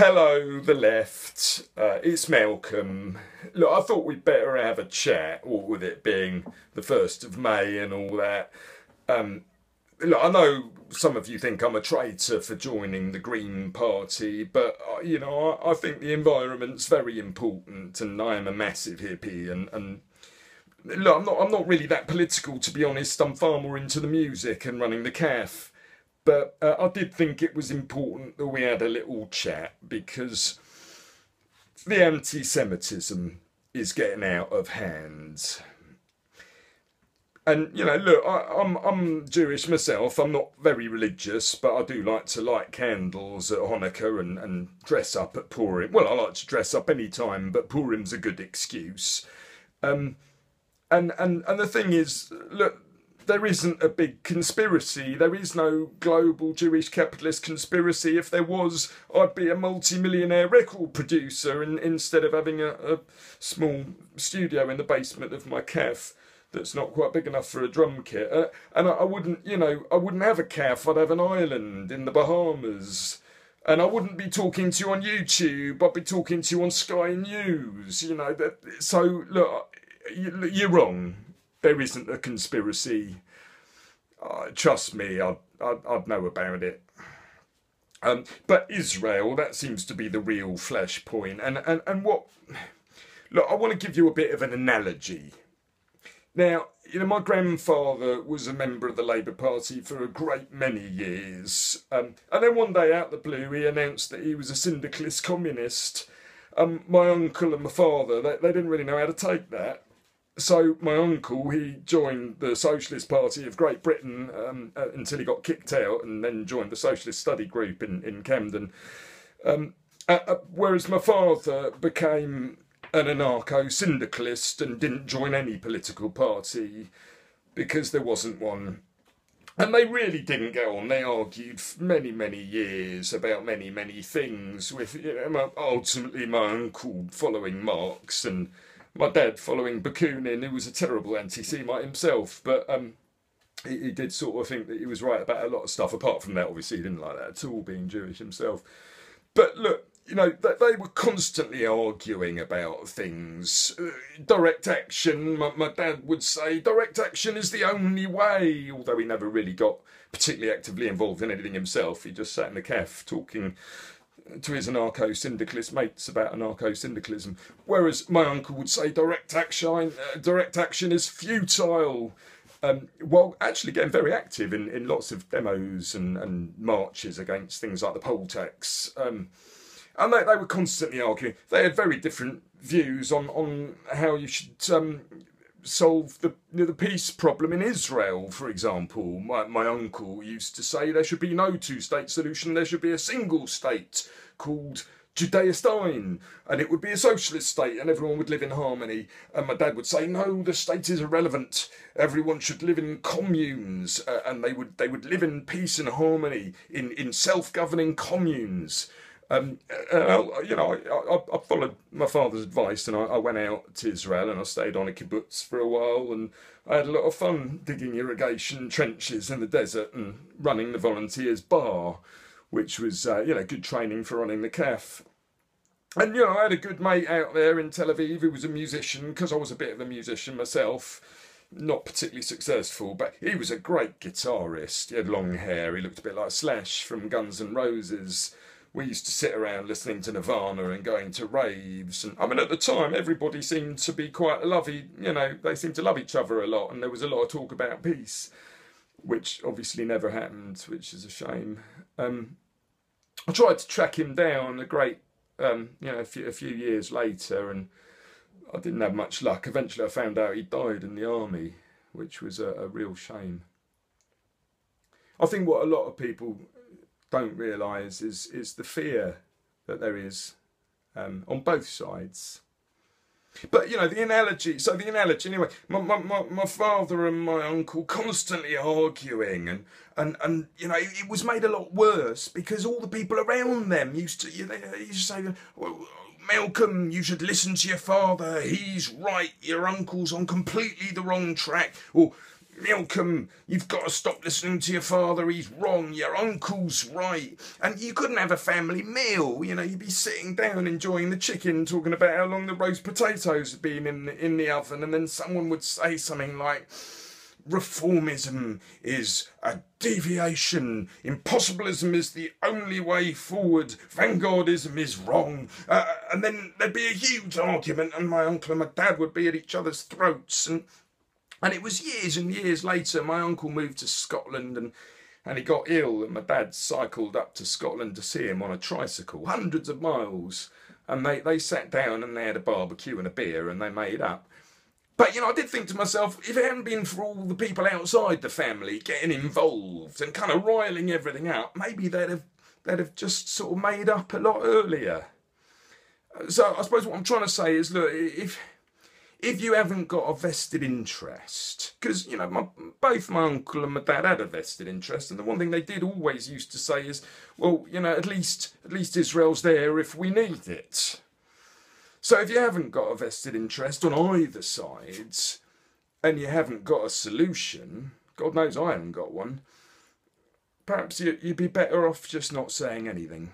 Hello, the left. Uh, it's Malcolm. Look, I thought we'd better have a chat, with it being the 1st of May and all that. Um, look, I know some of you think I'm a traitor for joining the Green Party, but, uh, you know, I, I, think the environment's very important and I am a massive hippie and, and look, I'm not, I'm not really that political, to be honest. I'm far more into the music and running the CAF. But uh, I did think it was important that we had a little chat because the anti Semitism is getting out of hand. And you know, look, I, am I'm, I'm Jewish myself. I'm not very religious, but I do like to light candles at Hanukkah and, and dress up at Purim. Well, I like to dress up any time, but Purim's a good excuse. Um, and and and the thing is, look, there isn't a big conspiracy. There is no global Jewish capitalist conspiracy. If there was, I'd be a multi-millionaire record producer and instead of having a, a small studio in the basement of my cafe that's not quite big enough for a drum kit. Uh, and I, I, wouldn't, you know, I wouldn't have a calf. I'd have an island in the Bahamas. And I wouldn't be talking to you on YouTube. I'd be talking to you on Sky News. You know, that, so look, you're wrong there isn't a conspiracy. Uh, trust me, I'd, I'd, I'd, know about it. Um, but Israel, that seems to be the real flesh point. And, and, and what. Look, I want to give you a bit of an analogy. Now, you know, my grandfather was a member of the Labour Party for a great many years. Um, and then one day, out the blue, he announced that he was a syndicalist communist. Um, my uncle and my father, they, they didn't really know how to take that so my uncle he joined the Socialist Party of Great Britain um, uh, until he got kicked out, and then joined the Socialist Study Group in in Camden. Um, uh, uh, whereas my father became an anarcho syndicalist and didn't join any political party because there wasn't one. And they really didn't get on. They argued for many, many years about many, many things. With you know, ultimately my uncle following Marx and my dad following Bakunin, who was a terrible anti-Semite himself, but um, he, he, did sort of think that he was right about a lot of stuff. Apart from that, obviously, he didn't like that at all, being Jewish himself. But look, you know, they, they were constantly arguing about things. Uh, direct action, my, my dad would say, direct action is the only way, although he never really got particularly actively involved in anything himself. He just sat in the cafe talking to his anarcho syndicalist mates about anarcho syndicalism. Whereas my uncle would say direct action, uh, direct action is futile. Um, while actually getting very active in, in lots of demos and, and marches against things like the poll tax. Um, and they, they were constantly arguing. They had very different views on, on how you should um, solve the the peace problem in Israel, for example. My, my uncle used to say there should be no two state solution, there should be a single state called Judaistan, and it would be a socialist state, and everyone would live in harmony. And my dad would say, "No, the state is irrelevant. Everyone should live in communes, uh, and they would they would live in peace and harmony in in self governing communes." Um, uh, you know, I, I, I, followed my father's advice and I, I, went out to Israel and I stayed on a kibbutz for a while and I had a lot of fun digging irrigation trenches in the desert and running the volunteers bar, which was, uh, you know, good training for running the CAF. And, you know, I had a good mate out there in Tel Aviv who was a musician because I was a bit of a musician myself. Not particularly successful, but he was a great guitarist. He had long hair. He looked a bit like Slash from Guns N' Roses we used to sit around listening to Nirvana and going to raves. And I mean, at the time, everybody seemed to be quite lovey. You know, they seemed to love each other a lot, and there was a lot of talk about peace, which obviously never happened, which is a shame. Um, I tried to track him down a great, um, you know, a few, a few years later, and I didn't have much luck. Eventually, I found out he died in the army, which was a, a real shame. I think what a lot of people don't realise is is the fear that there is um, on both sides. But you know the analogy. So the analogy anyway. My, my, my, father and my uncle constantly arguing, and and and you know it, it, was made a lot worse because all the people around them used to you know used to say, well, Malcolm, you should listen to your father. He's right. Your uncle's on completely the wrong track. Or Malcolm, you've got to stop listening to your father. He's wrong. Your uncle's right. And you couldn't have a family meal. You know, you'd be sitting down enjoying the chicken, talking about how long the roast potatoes have been in the, in the oven, and then someone would say something like, reformism is a deviation. Impossibilism is the only way forward. Vanguardism is wrong. Uh, and then there'd be a huge argument, and my uncle and my dad would be at each other's throats. And and it was years and years later, my uncle moved to Scotland and and he got ill, and my dad cycled up to Scotland to see him on a tricycle, hundreds of miles. And they, they sat down and they had a barbecue and a beer and they made up. But you know, I did think to myself, if it hadn't been for all the people outside the family getting involved and kind of riling everything out, maybe they'd have they'd have just sort of made up a lot earlier. So I suppose what I'm trying to say is, look, if if you haven't got a vested interest, because you know, my, both my uncle and my dad had a vested interest, and the one thing they did always used to say is, well, you know, at least at least Israel's there if we need it. So if you haven't got a vested interest on either sides, and you haven't got a solution, God knows I haven't got one. Perhaps you'd be better off just not saying anything.